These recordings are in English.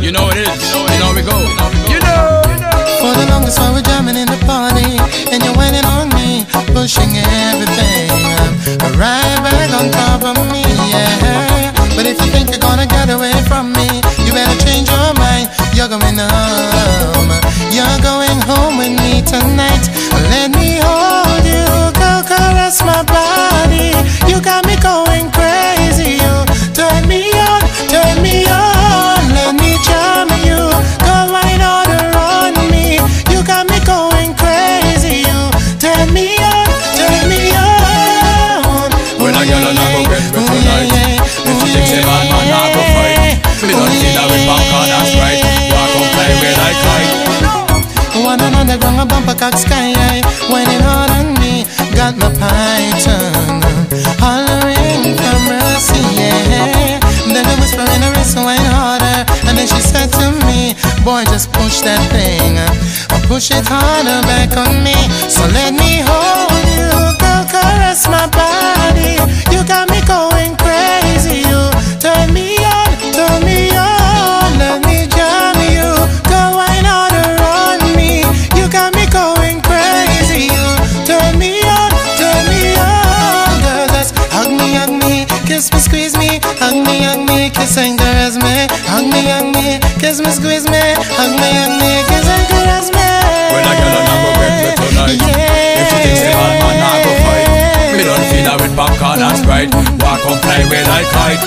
You know it is. You know we go. You know. For the longest while we're jamming in the party, and you're waiting on me, pushing everything. I'm right back on top of me. Wrong a bumper cock sky high, whining hard on me. Got my python hollering for mercy, yeah. Then I whisper in her wrist, wine harder, and then she said to me, Boy, just push that thing, push it harder back on me. So let me hold you, kiss me, squeeze me, hug me, hug me, kiss and caress me, hug me, hug me, kiss me, squeeze me, hug me, hug me, kiss and caress me. When a girl and I go get me tonight If she thinks the all man I go fight. Me don't feel her with popcorn and Sprite Walk on fly away like kite.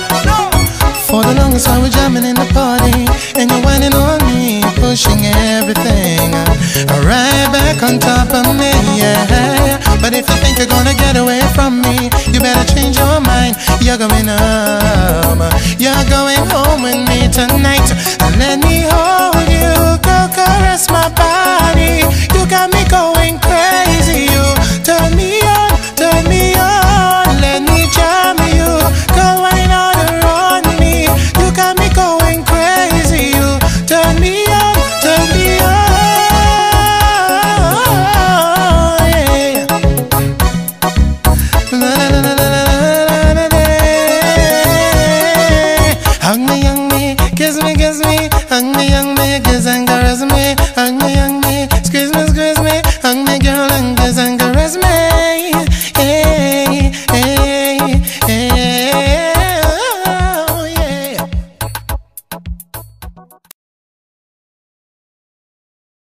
For the longest while we're jamming in the party And you're whining on me, pushing everything Right back on top of me, yeah. But if you think you're gonna get away from me You better change you're going home You're going home with me tonight